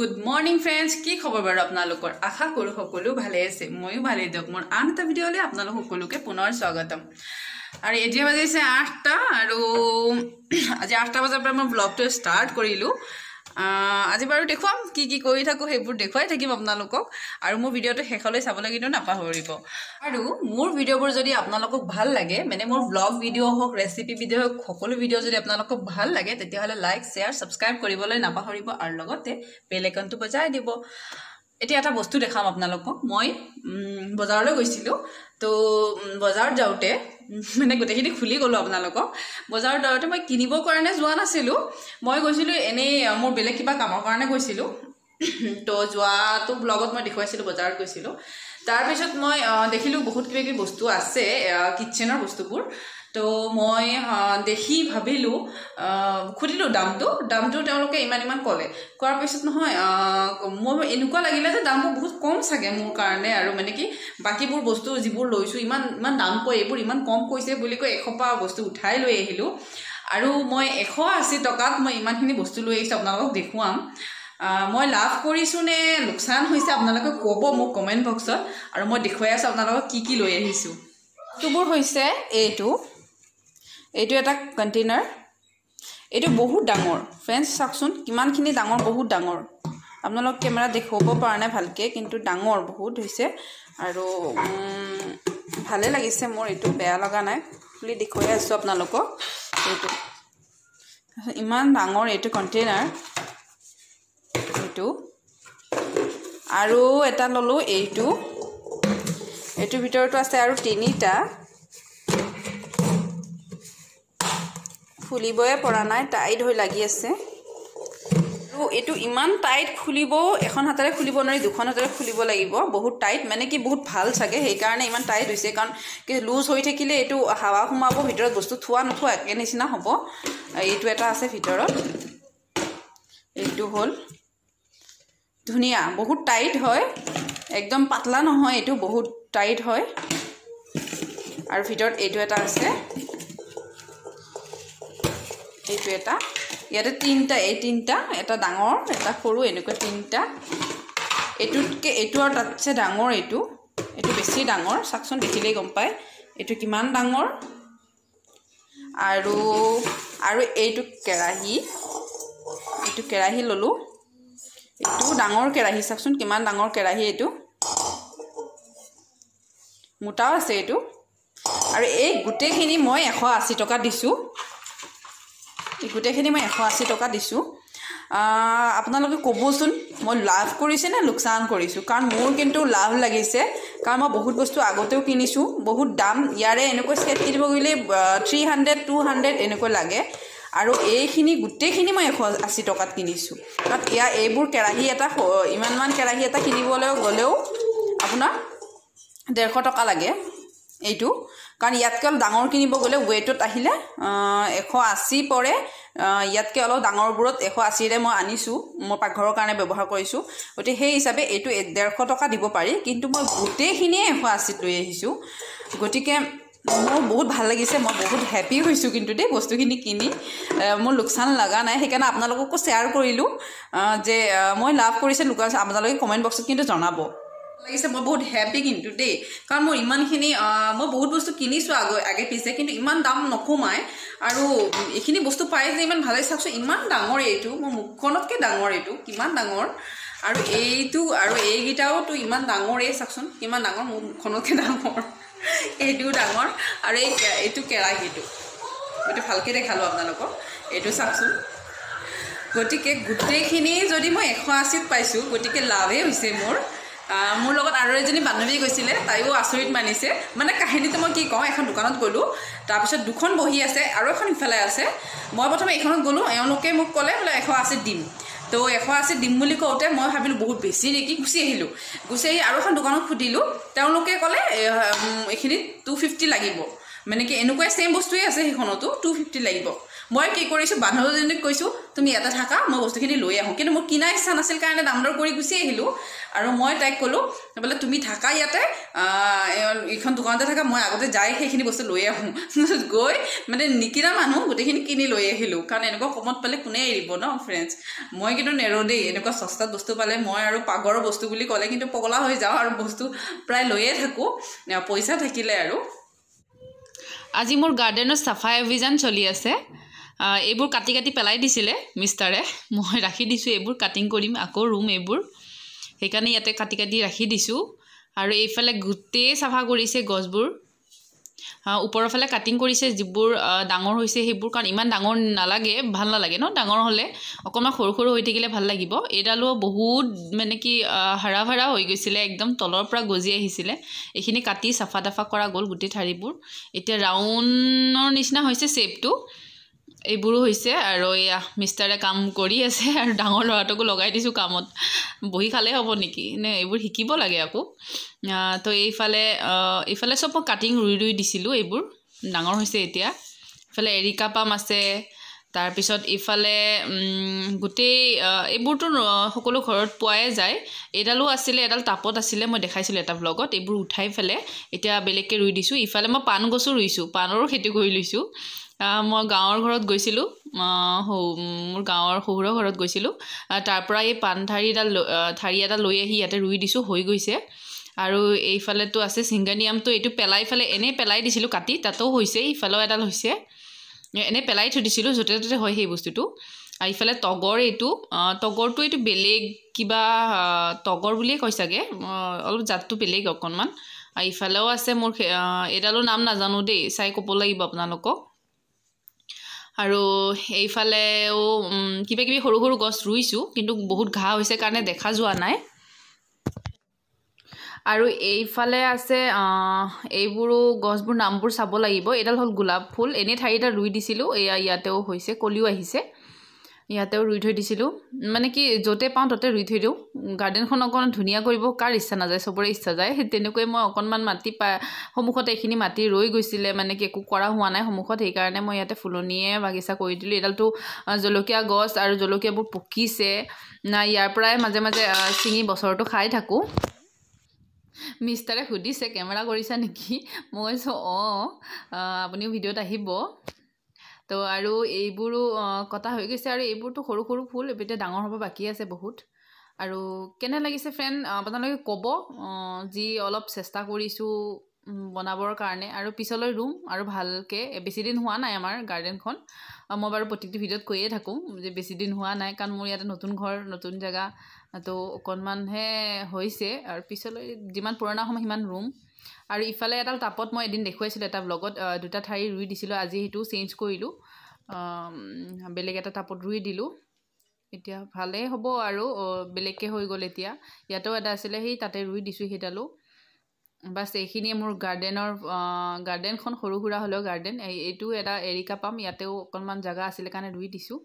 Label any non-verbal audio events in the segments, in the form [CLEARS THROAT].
Good morning friends কি খবৰ বাৰু আপোনালোকৰ? আশা কৰোঁ সকলো ভালে আছে। ময়ো ভালেই দিয়ক। মোৰ আন এটা ভিডিঅ'লৈ আপোনালোক সকলোকে পুনৰ স্বাগতম। আৰু এতিয়া বাজিছে আঠটা আৰু [CLEARS THROAT] আজি আঠটা বজাৰ পৰা মই ব্লগটো ষ্টাৰ্ট কৰিলোঁ। আজি বাৰু দেখুৱাম কি কি কৰি থাকোঁ সেইবোৰ দেখুৱাই থাকিম আপোনালোকক। আৰু মোৰ ভিডিঅ'টো শেষলৈ চাবলৈ কিন্তু নাপাহৰিব। আৰু মোৰ ভিডিঅ'বোৰ যদি আপোনালোকক ভাল লাগে মানে মোৰ ব্লগ ভিডিঅ' হওক ৰেচিপি ভিডিঅ' হওক সকলো ভিডিঅ' যদি আপোনালোকক ভাল লাগে তেতিয়াহ'লে লাইক শ্বেয়াৰ ছাবস্ক্ৰাইব কৰিবলৈ নাপাহৰিব আৰু লগতে বেল আইকনটো বজাই দিব। এতিয়া এটা বস্তু দেখাম আপোনালোকক। মই বজাৰলৈ গৈছিলোঁ। তো বজাৰত যাওঁতে মানে গোটেইখিনি খুলি গ'লোঁ আপোনালোকক। বজাৰত যাওঁতে মই কিনিবৰ কাৰণে যোৱা নাছিলোঁ। মই গৈছিলোঁ এনেই মোৰ বেলেগ কিবা কামৰ কাৰণে গৈছিলোঁ। [CLEARS THROAT] তো যোৱাটো ব্লগত মই দেখুৱাইছিলোঁ বজাৰত গৈছিলোঁ। তাৰপিছত মই দেখিলোঁ বহুত কিবা কিবি বস্তু আছে কিটচেনৰ বস্তুবোৰ। তো মই দেখি ভাবিলোঁ সুধিলোঁ দামটো। দামটো তেওঁলোকে ইমান ইমান ক'লে। কোৱাৰ পিছত নহয় মই এনেকুৱা লাগিলে যে দামবোৰ বহুত কম চাগে মোৰ কাৰণে আৰু মানে কি বাকীবোৰ বস্তু যিবোৰ লৈছোঁ ইমান ইমান দাম কয় এইবোৰ ইমান কম কৈছে বুলি কৈ এশপা বস্তু উঠাই লৈ আহিলোঁ। আৰু মই এশ আশী টকাত মই ইমানখিনি বস্তু লৈ আহিছোঁ আপোনালোকক দেখুৱাম। মই লাভ কৰিছোঁ নে লোকচান হৈছে আপোনালোকে ক'ব মোক কমেণ্ট বক্সত আৰু মই দেখুৱাই আছোঁ আপোনালোকক কি কি লৈ আহিছোঁ। বস্তুবোৰ হৈছে এইটো। এইটো এটা কণ্টেইনাৰ এইটো বহুত ডাঙৰ। ফ্ৰেণ্ডছ চাওকচোন কিমানখিনি ডাঙৰ বহুত ডাঙৰ। আপোনালোক কেমেৰাত দেখুৱাব পৰা নাই ভালকৈ কিন্তু ডাঙৰ বহুত হৈছে। আৰু ভালে লাগিছে মোৰ এইটো বেয়া লগা নাই। খুলি দেখুৱাই আছোঁ আপোনালোকক। এইটো। ইমান ডাঙৰ এইটো কণ্টেইনাৰ এইটো। আৰু এটা ল'লোঁ এইটো। এইটোৰ ভিতৰতো আছে আৰু তিনিটা। খুলিবই পৰা নাই টাইট হৈ লাগি আছে। আৰু এইটো ইমান টাইট খুলিব এখন হাতেৰে খুলিব নোৱাৰি দুখন হাতেৰে খুলিব লাগিব। বহুত টাইট মানে কি বহুত ভাল চাগে সেইকাৰণে ইমান টাইট হৈছে। কাৰণ কি লুজ হৈ থাকিলে এইটো হাৱা সোমাব ভিতৰত বস্তু থোৱা নোথোৱা একে নিচিনা হ'ব। এইটো এটা আছে ভিতৰত। এইটো হ'ল। ধুনীয়া বহুত টাইট হয়। একদম পাতলা নহয় এইটো বহুত টাইট হয়। আৰু ভিতৰত এইটো এটা আছে। এইটো এটা। ইয়াতে তিনিটা এই তিনিটা এটা ডাঙৰ এটা সৰু এনেকুৱা তিনিটা। এইটোতকৈ এইটো আৰু তাতছে ডাঙৰ এইটো। এইটো বেছি ডাঙৰ চাওকচোন দেখিলেই গম পায়। এইটো কিমান ডাঙৰ? আৰু আৰু এইটো কেৰাহী। এইটো কেৰাহী ল'লোঁ। এইটো ডাঙৰ কেৰাহী চাওকচোন কিমান ডাঙৰ কেৰাহী এইটো। মোটাও আছে এইটো। আৰু এই গোটেইখিনি মই এশ আশী টকা দিছোঁ। গোটেইখিনি মই এশ আশী টকা দিছোঁ। আপোনালোকে ক'বচোন মই লাভ কৰিছে নে লোকচান কৰিছোঁ? কাৰণ মোৰ কিন্তু লাভ লাগিছে। কাৰণ মই বহুত বস্তু আগতেও কিনিছোঁ বহুত দাম। ইয়াৰে এনেকৈ ছেট কিনিব গ'লে থ্ৰী হাণ্ড্ৰেড টু হাণ্ড্ৰেড এনেকৈ লাগে। আৰু এইখিনি গোটেইখিনি মই এশ আশী টকাত কিনিছোঁ। কাৰণ ইয়াৰ এইবোৰ কেৰাহী এটা ইমানমান কেৰাহী এটা কিনিবলৈ গ'লেও আপোনাৰ ডেৰশ টকা লাগে। এইটো। কাৰণ ইয়াতকৈ অলপ ডাঙৰ কিনিব গ'লে ৱেইটত আহিলে এশ আশী পৰে। ইয়াতকৈ অলপ ডাঙৰবোৰত এশ আশীৰে মই আনিছোঁ। মোৰ পাকঘৰৰ কাৰণে ব্যৱহাৰ কৰিছোঁ। গতিকে সেই হিচাপে এইটো ডেৰশ টকা দিব পাৰি। কিন্তু মই গোটেইখিনিয়ে এশ আশীত লৈ আহিছোঁ। গতিকে মোৰ বহুত ভাল লাগিছে। মই বহুত হেপী হৈছোঁ কিন্তু দেই বস্তুখিনি কিনি। মোৰ লোকচান লগা নাই। সেইকাৰণে আপোনালোককো শ্বেয়াৰ কৰিলোঁ যে মই লাভ কৰিছে লোকচান। আপোনালোকে কমেণ্ট বক্সত কিন্তু জনাব। লাগিছে মই বহুত হেপী কিন্তু দেই। কাৰণ মোৰ ইমানখিনি মই বহুত বস্তু কিনিছোঁ আগ আগে পিছে কিন্তু ইমান দাম নকমায় আৰু এইখিনি বস্তু পাই যে ইমান ভালেই চাওকচোন ইমান ডাঙৰ এইটো মোৰ মুখখনতকৈ ডাঙৰ এইটো কিমান ডাঙৰ। আৰু এইটো আৰু এইকেইটাওতো ইমান ডাঙৰেই চাওকচোন কিমান ডাঙৰ মোৰ মুখখনতকৈ ডাঙৰ। এইটোও ডাঙৰ আৰু এই এইটো কেৰাহীটো। এইটো ভালকৈ দেখালোঁ আপোনালোকক এইটো চাওকচোন। গতিকে গোটেইখিনি যদি মই এশ আশীত পাইছোঁ গতিকে লাভেই হৈছে মোৰ। মোৰ লগত আৰু এজনী বান্ধৱী গৈছিলে তাইও আচৰিত মানিছে। মানে কাহিনীটো মই কি কওঁ এখন দোকানত গ'লোঁ তাৰপিছত দুখন বহি আছে আৰু এখন ইফালে আছে। মই প্ৰথমে এইখনত গ'লোঁ এওঁলোকে মোক ক'লে বোলে এশ আশীত দিম। তো এশ আশী দিম বুলি কওঁতে মই ভাবিলোঁ বহুত বেছি নেকি গুচি আহিলোঁ। গুচি আহি আৰু এখন দোকানত সুধিলোঁ তেওঁলোকে ক'লে এইখিনিত টু ফিফটি লাগিব। মানে কি এনেকুৱাই ছেইম বস্তুৱেই আছে সেইখনতো টু ফিফটি লাগিব। মই কি কৰিছোঁ বান্ধৱীজনীক কৈছোঁ তুমি ইয়াতে থাকা মই বস্তুখিনি লৈ আহোঁ। কিন্তু মোৰ কিনা ইচ্ছা নাছিল কাৰণে দাম দৰ কৰি গুচি আহিলোঁ। আৰু মই তাইক ক'লোঁ বোলে তুমি থাকা ইয়াতে এইখন দোকানতে থাকা মই আগতে যাই সেইখিনি বস্তু লৈ আহোঁ। [LAUGHS] গৈ মানে নিকিনা মানুহ গোটেইখিনি কিনি লৈ আহিলোঁ। কাৰণ এনেকুৱা কমত পালে কোনে এৰিব ন ফ্ৰেণ্ডছ মই কিন্তু নেৰো দেই এনেকুৱা সস্তাত বস্তু পালে মই আৰু পাগৰৰ বস্তু বুলি ক'লে কিন্তু পগলা হৈ যাওঁ আৰু বস্তু প্ৰায় লৈয়ে থাকোঁ পইচা থাকিলে আৰু। আজি মোৰ গাৰ্ডেনৰ চাফাই অভিযান চলি আছে। এইবোৰ কাটি কাটি পেলাই দিছিলে মিষ্টাৰে। মই ৰাখি দিছোঁ এইবোৰ কাটিং কৰিম আকৌ ৰুম এইবোৰ। সেইকাৰণে ইয়াতে কাটি কাটি ৰাখি দিছোঁ। আৰু এইফালে গোটেই চাফা কৰিছে গছবোৰ। ওপৰৰ ফালে কাটিং কৰিছে যিবোৰ ডাঙৰ হৈছে সেইবোৰ। কাৰণ ইমান ডাঙৰ নালাগে ভাল নালাগে ন ডাঙৰ হ'লে। অকণমান সৰু সৰু হৈ থাকিলে ভাল লাগিব। এইডালো বহুত মানে কি হাৰা ভাৰা হৈ গৈছিলে একদম তলৰ পৰা গজি আহিছিলে। এইখিনি কাটি চাফা তাফা কৰা গ'ল গোটেই ঠাৰিবোৰ। এতিয়া ৰাউণ্ডৰ নিচিনা হৈছে শ্বেপটো এইবোৰো হৈছে আৰু এয়া মিষ্টাৰে কাম কৰি আছে [LAUGHS] আৰু ডাঙৰ ল'ৰাটোকো লগাই দিছোঁ কামত। বহি খালেই হ'ব নেকি? নে এইবোৰ শিকিব লাগে আকৌ? তো এইফালে এইফালে চব মই কাটিং ৰুই ৰুই দিছিলোঁ এইবোৰ। ডাঙৰ হৈছে এতিয়া। ইফালে এৰিকা পাম আছে। তাৰপিছত ইফালে গোটেই এইবোৰতো সকলো ঘৰত পোৱাই যায়। এইডালো আছিলে এডাল টাপত আছিলে মই দেখাইছিলোঁ এটা ব্লগত এইবোৰ উঠাই পেলাই এতিয়া বেলেগকৈ ৰুই দিছোঁ। ইফালে মই পাণ গছো ৰুইছোঁ পাণৰো খেতি কৰি লৈছোঁ। মই গাঁৱৰ ঘৰত গৈছিলোঁ। মোৰ গাঁৱৰ শহুৰৰ ঘৰত গৈছিলোঁ। তাৰ পৰা এই পাণ ঠাৰি এডাল ঠাৰি এডাল লৈ আহি ইয়াতে ৰুই দিছোঁ হৈ গৈছে। আৰু এইফালেতো আছে ছিংগানিয়ামটো এইটো পেলাই পেলাই এনেই পেলাই দিছিলোঁ কাটি তাতো হৈছে ইফালেও এডাল হৈছে। এনেই পেলাই থৈ দিছিলোঁ য'তে ত'তে হয় সেই বস্তুটো। আৰু ইফালে তগৰ এইটো তগৰটো এইটো বেলেগ কিবা তগৰ বুলিয়ে কয় চাগে অলপ জাতটো বেলেগ অকণমান। আৰু ইফালেও আছে মোৰ এইডালৰ নাম নাজানো দেই চাই ক'ব লাগিব আপোনালোকক। আৰু এইফালেও কিবা কিবি সৰু সৰু গছ ৰুইছোঁ কিন্তু বহুত ঘাঁহ হৈছে কাৰণে দেখা যোৱা নাই। আৰু এইফালে আছে এইবোৰো গছবোৰ নামবোৰ চাব লাগিব। এইডাল হ'ল গোলাপ ফুল এনেই ঠাই ৰুই দিছিলোঁ এয়া ইয়াতেও হৈছে কলিও আহিছে। ইয়াতেও ৰুই থৈ দিছিলোঁ। মানে কি য'তে পাওঁ ত'তে ৰুই থৈ দিওঁ। গাৰ্ডেনখন অকণমান ধুনীয়া কৰিব কাৰ ইচ্ছা নাযায় চবৰে ইচ্ছা যায়। সেই তেনেকৈ মই অকণমান মাটি পাই সন্মুখত এইখিনি মাটি ৰৈ গৈছিলে মানে কি একো কৰা হোৱা নাই সন্মুখত। সেইকাৰণে মই ইয়াতে ফুলনিয়ে বাগিচা কৰি দিলোঁ। এডালটো জলকীয়া গছ আৰু জলকীয়াবোৰ পকিছে। ইয়াৰ পৰাই মাজে মাজে ছিঙি বছৰটো খাই থাকোঁ। মিষ্টাৰে সুধিছে কেমেৰা কৰিছা নেকি? মই কৈছোঁ অঁ আপুনিও ভিডিঅ'ত আহিব। তো আৰু এইবোৰো কটা হৈ গৈছে আৰু এইবোৰতো সৰু সৰু ফুল এতিয়া ডাঙৰ হ'ব বাকী আছে বহুত। আৰু কেনে লাগিছে ফ্ৰেণ্ড আপোনালোকে ক'ব যি অলপ চেষ্টা কৰিছোঁ বনাবৰ কাৰণে আৰু পিছলৈ ৰুম আৰু ভালকৈ বেছিদিন হোৱা নাই আমাৰ গাৰ্ডেনখন। মই বাৰু প্ৰত্যেকটো ভিডিঅ'ত কৈয়ে থাকোঁ যে বেছিদিন হোৱা নাই কাৰণ মোৰ ইয়াতে নতুন ঘৰ নতুন জেগা তো অকণমানহে হৈছে। আৰু পিছলৈ যিমান পুৰণা সময় সিমান ৰুম। আৰু ইফালে এডাল টাপত মই এদিন দেখুৱাইছিলোঁ এটা ব্লগত দুটা ঠাৰি ৰুই দিছিলোঁ আজি সেইটো চেঞ্জ কৰিলোঁ। বেলেগ এটা টাপত ৰুই দিলোঁ। এতিয়া ভালেই হ'ব আৰু বেলেগকৈ হৈ গ'ল এতিয়া। ইয়াতেও এটা আছিলে সেই তাতে ৰুই দিছোঁ সেইডালো বাছ এইখিনিয়ে মোৰ গাৰ্ডেনৰ গাৰ্ডেনখন সৰু সুৰা হ'লেও গাৰ্ডেন। এইটো এটা এৰিকা পাম ইয়াতেও অকণমান জেগা আছিলে কাৰণে ৰুই দিছোঁ।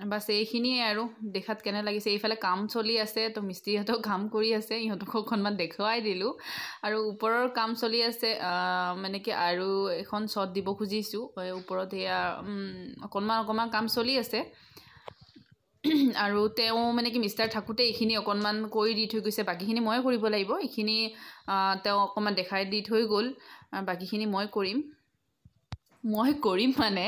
বাছ এইখিনিয়ে আৰু দেখাত কেনে লাগিছে। এইফালে কাম চলি আছে তো মিস্ত্ৰীহঁতেও কাম কৰি আছে ইহঁতক অকণমান দেখুৱাই দিলোঁ। আৰু ওপৰৰ কাম চলি আছে মানে কি আৰু এখন শ্বট দিব খুজিছোঁ। ওপৰত এয়া অকণমান অকণমান কাম চলি আছে। [CLEARS THROAT] আৰু তেওঁ মানে কি মিষ্টাৰ থাকোঁতে এইখিনি অকণমান কৰি দি থৈ গৈছে বাকীখিনি ময়ে কৰিব লাগিব এইখিনি তেওঁ অকণমান দেখাই দি থৈ গ'ল বাকীখিনি মই কৰিম। মই কৰিম মানে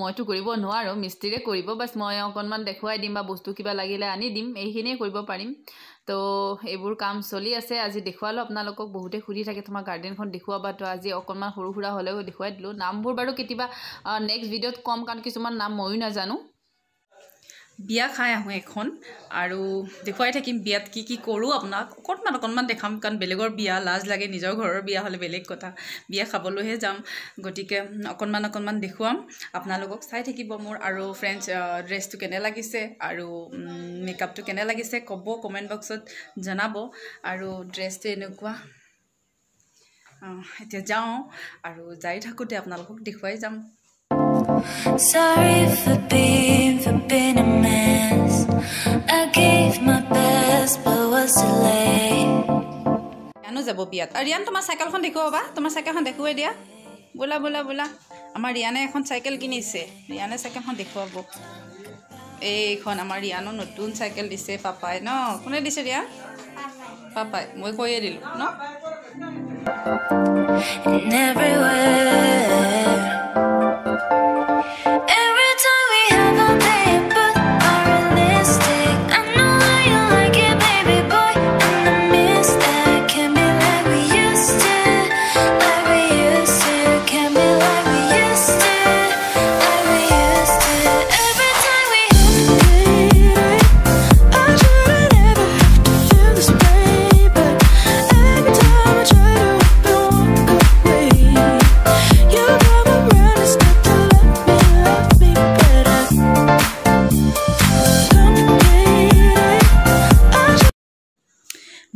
মইতো কৰিব নোৱাৰোঁ মিস্ত্ৰীৰে কৰিব বাছ মই অকণমান দেখুৱাই দিম বা বস্তু কিবা লাগিলে আনি দিম এইখিনিয়ে কৰিব পাৰিম। তো এইবোৰ কাম চলি আছে আজি দেখুৱালোঁ আপোনালোকক বহুতে সুধি থাকে তোমাৰ গাৰ্ডেনখন দেখুৱাবা তো আজি অকণমান সৰু সুৰা হ'লেও দেখুৱাই দিলোঁ। নামবোৰ বাৰু কেতিয়াবা নেক্সট ভিডিঅ'ত ক'ম কাৰণ কিছুমান নাম ময়ো নাজানো। বিয়া খাই আহোঁ এখন। আৰু দেখুৱাই থাকিম বিয়াত কি কি কৰোঁ আপোনাক। অকণমান অকণমান দেখাম কাৰণ বেলেগৰ বিয়া লাজ লাগে নিজৰ ঘৰৰ বিয়া হ'লে বেলেগ কথা। বিয়া খাবলৈহে যাম গতিকে অকণমান অকণমান দেখুৱাম। আপোনালোকক চাই থাকিব মোৰ আৰু ফ্ৰেণ্ডছ ড্ৰেছটো কেনে লাগিছে আৰু মেকআপটো কেনে লাগিছে ক'ব কমেণ্ট বক্সত জনাব। আৰু ড্ৰেছটো এনেকুৱা। এতিয়া যাওঁ আৰু যাই থাকোঁতে আপোনালোকক দেখুৱাই যাম। Sorry for being, for being a mess. I gave my best, but was too late. ৰিয়ানো যাব বিয়াত। আৰু ৰিয়ান তোমাৰ চাইকেলখন দেখুৱাবা? তোমাৰ চাইকেলখন দেখুৱাই দিয়া। বোলা বোলা বোলা। আমাৰ ৰিয়ানে এখন চাইকেল কিনিছে। ৰিয়ানে চাইকেলখন দেখুৱাব। এইখন আমাৰ ৰিয়ানৰ নতুন চাইকেল দিছে পাপাই। ন? কোনে দিছে ৰিয়ান? পাপাই। মই কৈয়ে দিলোঁ ন? And everywhere.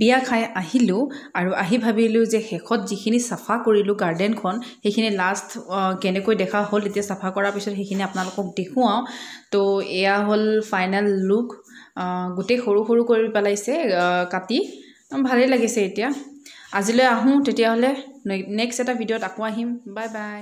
বিয়া খাই আহিলোঁ আৰু আহি ভাবিলোঁ যে শেষত যিখিনি চাফা কৰিলোঁ গাৰ্ডেনখন সেইখিনি লাষ্ট কেনেকৈ দেখা হ'ল এতিয়া চাফা কৰাৰ পিছত সেইখিনি আপোনালোকক দেখুৱাওঁ। তো এয়া হ'ল ফাইনেল লুক গোটেই সৰু সৰু কৰি পেলাইছে কাটি। ভালেই লাগিছে এতিয়া। আজিলৈ আহোঁ তেতিয়াহ'লে নেক্সট এটা ভিডিঅ'ত আকৌ আহিম। Bye bye